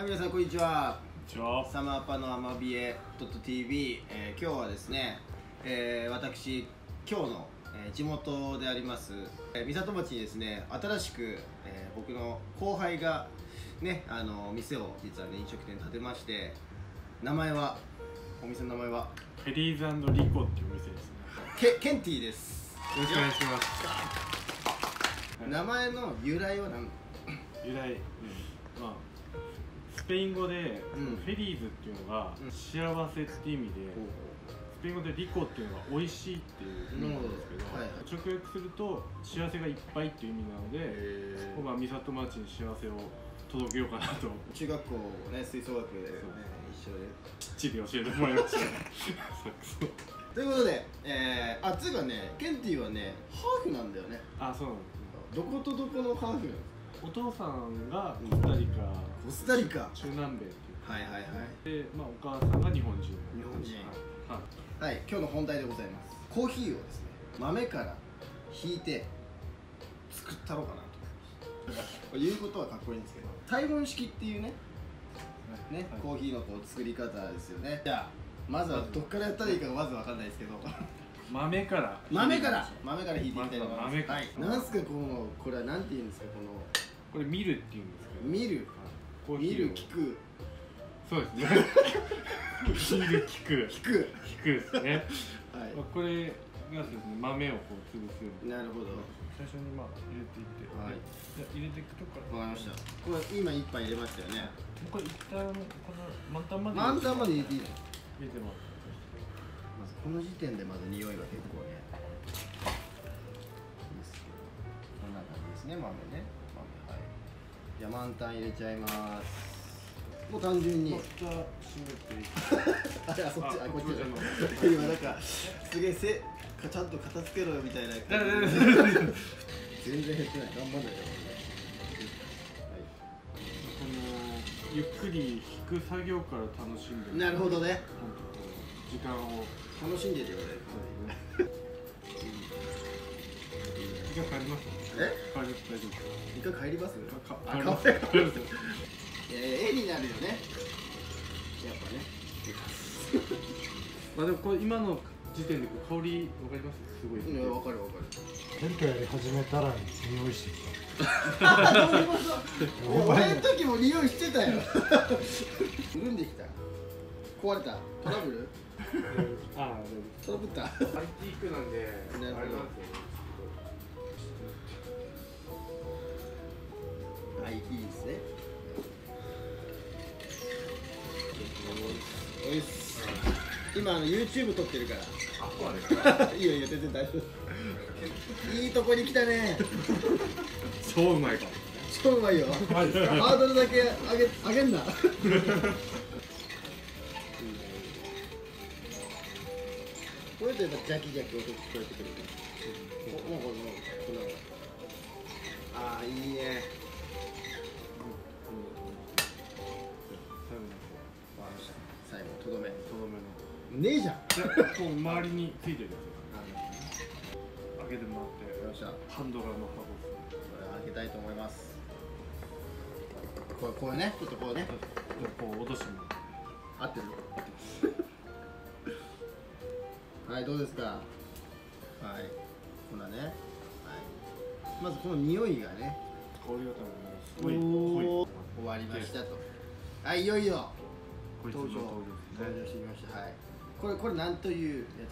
はい、皆さんこんにちは。こんにちは。サマーパのアマビエ .tv、えー今日はですね、えー私今日の、えー地元であります、えー、三里町にですね新しく、えー僕の後輩がねあの店を実はね飲食店建てまして名前はお店の名前は？フェリーズリコっていうお店ですね。ケケンティです。よろしくお願いします。名前の由来は何？由来、まあスペイン語で、うん。フェリーズっていうのがうん。幸せっていう意味で、スペイン語でリコっていうのが美味しいっていう意味なんですけど、直訳すると幸せがいっぱいっていう意味なので、えここは三里町に幸せを届けようかなと。中学校ね吹奏楽で、ね、一緒で。きっちり教えてもらいました。ということで、えー、あつうかねケンティはねハーフなんだよね。あ、そうなんです。どことどこのハーフなんですお父さんがコスタリカ、コスタリカ。中南米っていう。はいはいはい。で、まあ、お母さんが日本人。日本人。はい、はい今日の本題でございます。コーヒーをですね豆からひいて作ったろうかなと。言うことはかっこいいんですけど体温式っていうね。ね、はい。コーヒーのこう作り方ですよね。じゃあまずはどっからやったらいいかがまずわかんないですけど。豆から。豆から。豆からひいていきたいと思います、はい、なんすかこのこれはなんて言うんですかこのこれミルっていうんですけど。見る？はいコーヒ見ーを。る聞く。そうですね。見る聞く。聞く。聞くですね、はまあ、これがですね豆をこう潰すようにいなるほど。最初にまあ入れていって。はい。じゃあ入れていくとこから。わかりました。これ今一杯入れましたよね。これ一旦この満タンまで。満タンまで入れていいの入れてもまずこの時点でまず匂いが結構ね。いいですけどこんな感じですね豆ねじゃあ満タン入れちゃいます。もう単純に。あれあそっちあこっちじゃない今なんかすげえせかちゃんと片付けろよみたいな全然減ってない。頑張んないよ。このゆっくり引く作業から楽しんでなるほどね。時間を。楽しんでるよ俺。時間かかります？え？かかり大丈夫一回帰ります。かかあかカフェかかります。えー、絵になるよね。やっぱね。まあでもこれ今の時点で香りわかります？すごい。いやわかるわかる。テントやり始めたら匂いしてき俺の時も匂いしてたよ。潤んできた？壊れた？トラブル？ああトラブった？アンティークなんでなるほどはいいいですね。おいっす今あの YouTube 撮ってるから。いいよいいよ全然大丈夫。いいとこに来たね。超うまいか超うまいよ。ハードルだけ上げ上げんな。これとやっぱジャキジャキ音聞こえてくるおなんかもうこのああいいねねえじゃん。じゃあこう周りについてるやつ開けてもらってよっしゃ。ハンドラーの箱。これ開けたいと思います。これこれねちょっとこうね。こう落としても合ってる？はいどうですか？はい。こんなね。はい。まずこの匂いがね。香りが多分すごい終わりましたと。はいいよいよ。登場。登場してきました。はいこれこれなんというや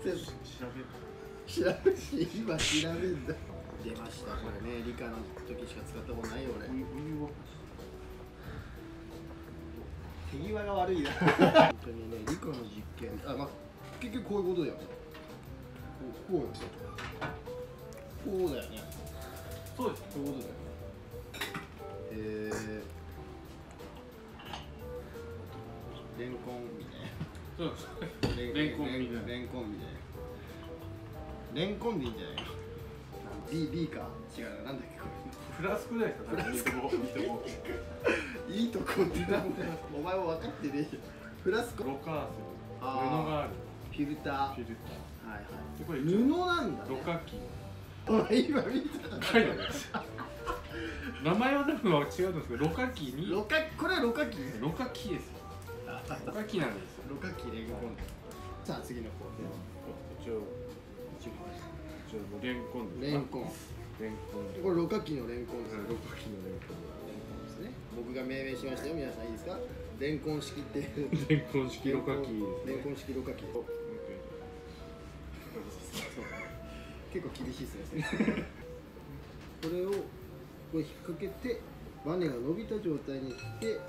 つですか？調べ調べし今調べんだ。出ました。これね理科の時しか使ったことないよ俺。手際が悪いな。本当にね理科の実験。あまあ結局こういうことだよね。こうこうよこうだよね。そうです。こういうことだよね。えー、レンコンみたいな。そうですレレンコンみたいなレンコンみたい？なレンコンでいいんじゃない？の B, B か。違う。ななんだっけこフラスクですかフラスクいいとこ。ってなんだよお前も分かってねえ。フラスコロカーセあール布があるフィルターフィルタはい。でこれはい布なんだ、ね、ーろ過器お前今見た？書いてあります名前は多分違うんですけどロカキに。ロカこれはロカキロカキですよロカキなんですよロカキレンコンさあ次の方一応一応レンコンで。すレンコン。レンコン。でこれロカキのレンコンですロカキのレンコレンコンですね。僕が命名しましたよ皆さん。いいですか？レンコン式っていう。ンレンコン式ロカキレンコン式ロカキ結構厳しいですね。これをこれ引っ掛けてバネが伸びた状態にしてで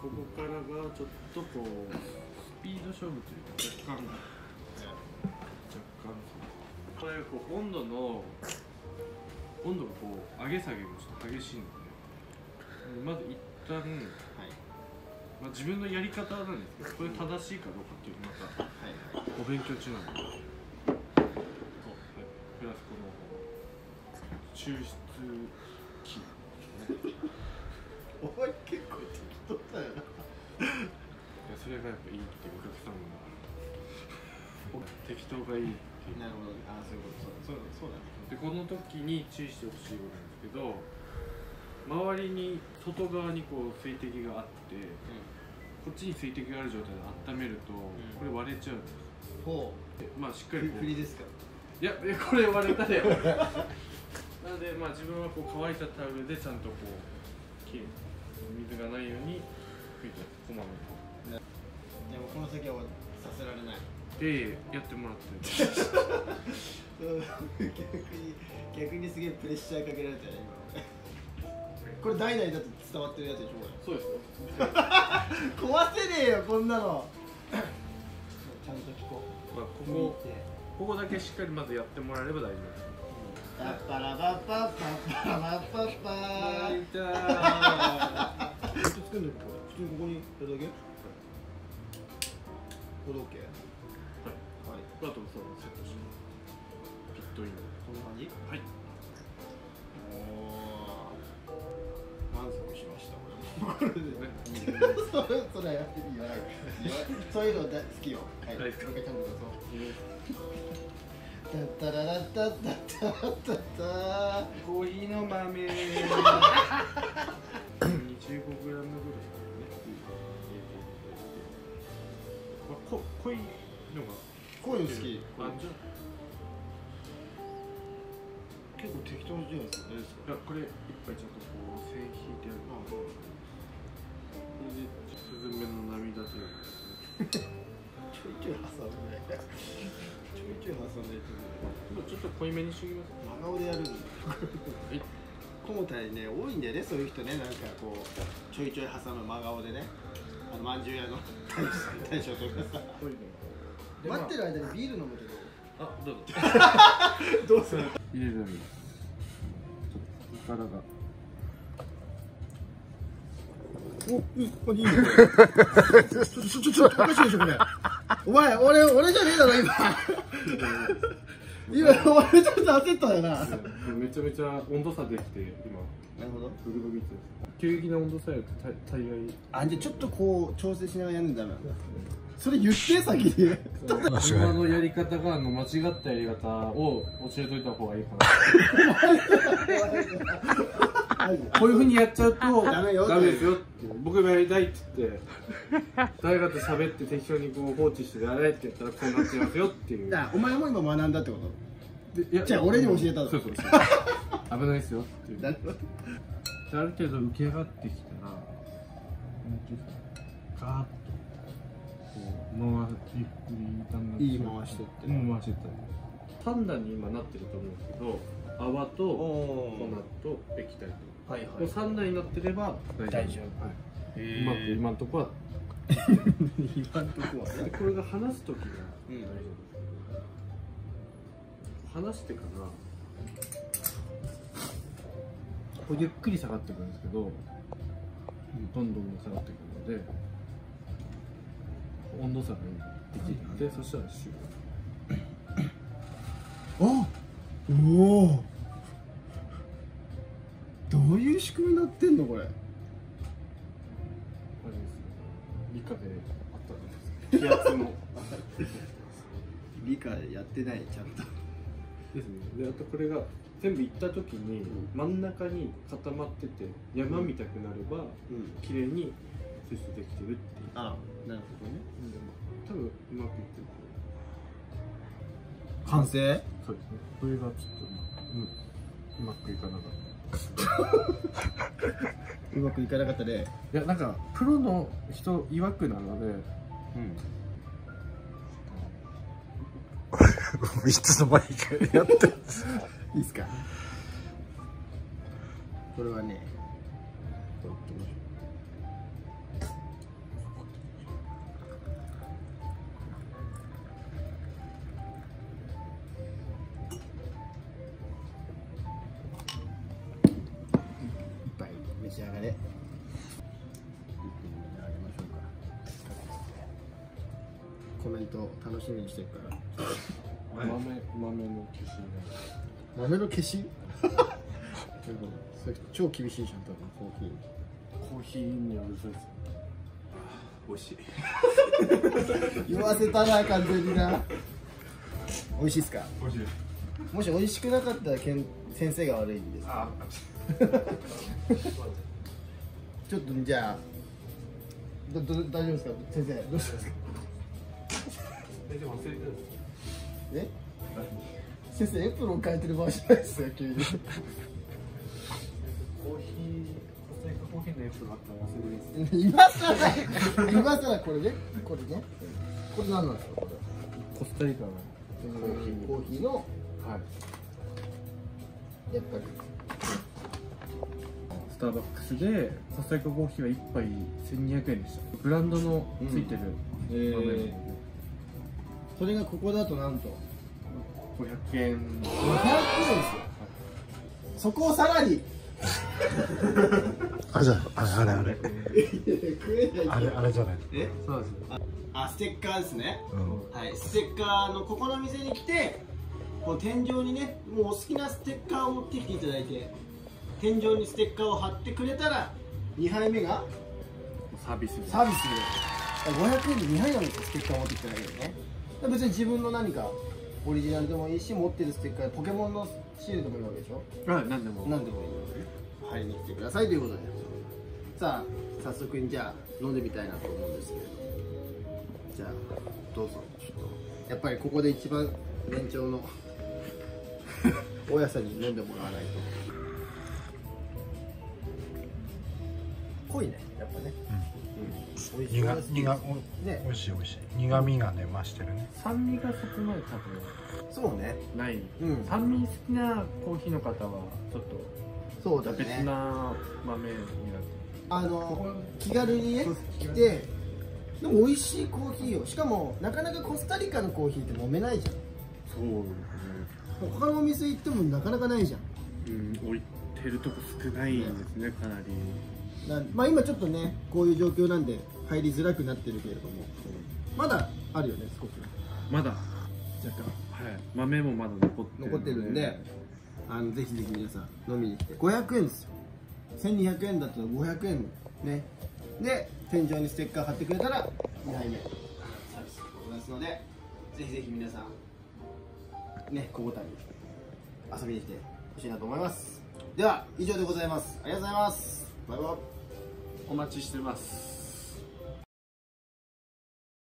ここからがちょっとこうスピード勝負というか若干若干これこう温度の温度がこう上げ下げがちょっと激しいのでまず一旦、はい。まあ、自分のやり方なんですけどこれ正しいかどうかっていうのまたお勉強中なんでこうはいプラスこの抽出器お前がやっぱいいってお客さんが適当がいいっていう。なるほど。ああそういうこと。そうそうだね。でこの時に注意してほしいことなんですけど周りに外側にこう水滴があってこっちに水滴がある状態で温めるとん。これ割れちゃうんですほでまあしっうかりこう。い振りですか？やいや これ割れたよ。なのでまあ自分はこう乾いたタオルでちゃんとこうきれいに水がないように拭いてこまめにでもこの先はさせられない。でやってもらって。う ん逆に逆にすげえプレッシャーかけられたよね今。これ代々だと伝わってるやつでしょこそうです。よ れ壊せねえよこんなの。ちゃんと聞こまあ、こうこここだけしっかりまずやってもらえれば大丈夫です。パッパラパッパッパッパラパッパー痛えっと作るんだよこれ普通にここにやるだけ？これ OK? はい。あとそうセットして。ピットイン。こんな感じ？はい。満足しましたこれでねそれそれやっていい。よそういうの大好きよ。はい。もう一回ちゃんとどうぞ。タッタララッタッタッタッタッタコーヒーの豆。25g ぐらい濃いのがこういの好き。あじゃ結構適当じゃないですか。大丈夫ですあいやこれいっぱいちゃんとこう線引いてあるこれでスズメの涙というちょいちょい挟んでちょいちょい挟んでちょっと濃いめにしときます。真顔でやるんだはい今回ね多いんだよねそういう人ねなんかこうちょいちょい挟む真顔でねまんじゅう屋の大将とかさ待ってる間にビール飲むけどあどうぞ どうする？入れてあげますちょっと柄がお、うん、これいいよ。ちょ、ちょ、ちょ、ちょ、おかしいでしょ、これ。お前、俺、俺じゃねえだろ、今。今、お前ちょっと焦ったよな。めちゃめちゃ温度差できて今。なるほど。ブグブグって急激な温度差やと大大概。あ、じゃ、ちょっとこう、調整しながらやるんだ。な。それ言って、先に。今のやり方があの間違ったやり方を教えといた方がいいかな。こういうふうにやっちゃうとダメよ。ダメですよって。僕がやりたいって言って誰かと喋って適当にこう放置してやれってやったらこうなっちゃいますよっていう。だお前も今学んだってこと？でいやじゃあ俺に教えたのそうそうそう。危ないですよっていう。ある程度浮き上がってきたらガーッとこう回ゆっくりいい回してって。うん回してったり三段に今なってると思うんですけど泡とお粉と液体と。はいこれ三段になってれば大丈夫。大丈夫。はい、うまく今のとこは。今んとこは これが離す時がうん大丈夫です、離してからこれゆっくり下がってくるんですけど、どんどん下がってくるので温度差ができて、そしたら終了あおお。どういう仕組みになってんのこれ。あれです理科であったんです。気圧の。理科やってないちゃんとですね。であとこれが全部行った時に真ん中に固まってて山見たくなればうん。綺麗に施術できてるっていう。あなるほどね。でも多分うまくいってる完成？そうですね。これがちょっと、うん、うまくいかなかった。うまくいかなかったでいやなんかプロの人曰くなのでうん 三つのマイクやっていいっすか？これはね召し上がれ。コメント楽しみにしてるから。豆豆の消し豆の消し？それ超厳しいじゃん多分コーヒー。コーヒーにはうるさいです美味しい。言わせたな完全にな。美味しいっすか？美味しいもし美味しくなかったらけん先生が悪いんです。あ ちょっとじゃあどど大丈夫ですか？先生どうしたんですか？えでも忘れてるんですえ？先生エプロン変えてる場合じゃないですよ急に。コーヒーコスタリカコーヒーのエプロンあったら忘れてます今さら今さらこれねこれね。これ何なんですか？こコスタリカのれコーヒー。コーヒーのはい。やっぱり。スターバックスでコスタリカコーヒーは1杯1200円でした。ブランドのついてるえ豆なの。で、ー、それがここだとなんと。500円。500円ですよ。そこをさらに。あじゃああれあれ。あれ食えないあれあれじゃない？え？そうですあステッカーですね。うん。はいステッカーのここの店に来てこう天井にねもうお好きなステッカーを持ってきていただいて天井にステッカーを貼ってくれたら2杯目がサービスでサービスで。500円で2杯なんですよステッカーを持ってきただけでね別に自分の何かオリジナルでもいいし持ってるステッカーポケモンのシールでもいいわけでしょ？はい何でも。何でも。いいので入りに来てくださいということで。さあ早速にじゃあ飲んでみたいなと思うんですけれどじゃあどうぞ。ちょっとやっぱりここで一番年長の 大家さんに飲んでもらわないと濃いねやっぱね、うん、美味しい。苦苦ね。おいしいおいしい。苦味がね増してるね。酸味がそこまで多そうね。分ない、うん。酸味好きなコーヒーの方はちょっとそうだ別ねな豆になってあの気軽にね来てでも美味しいコーヒーをしかもなかなかコスタリカのコーヒーって飲めないじゃん。そうですね。他のお店行ってもなかなかないじゃん。うん置いてるとこ少ないんですねかなりなまあ今ちょっとねこういう状況なんで入りづらくなってるけれども。まだあるよね少しまだ。若干。はい。豆もまだ残ってる残ってるんであのぜひぜひ皆さん飲みに来て。500円ですよ。1200円だったら500円ね。で天井にステッカー貼ってくれたら2杯目。サービスでございますのでぜひぜひ皆さんね小ボタンに遊びに来てほしいなと思います。では以上でございます。ありがとうございます。バイバイお待ちしてます。